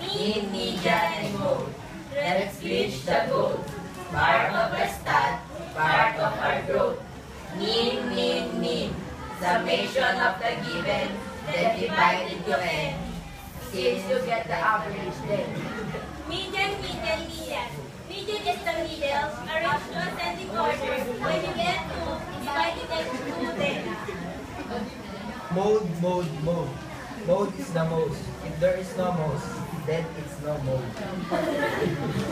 mean, median, and mode. Let's reach the goal. Part of a stat, part of our. Summation of the given, then divided to n. Since you get the average then. Median, median, median. Median is the middle, arranged to ascending order. When you get 2, divide it into 2 then. Mode, mode, mode. Mode is the most. If there is no most, then it's no mode.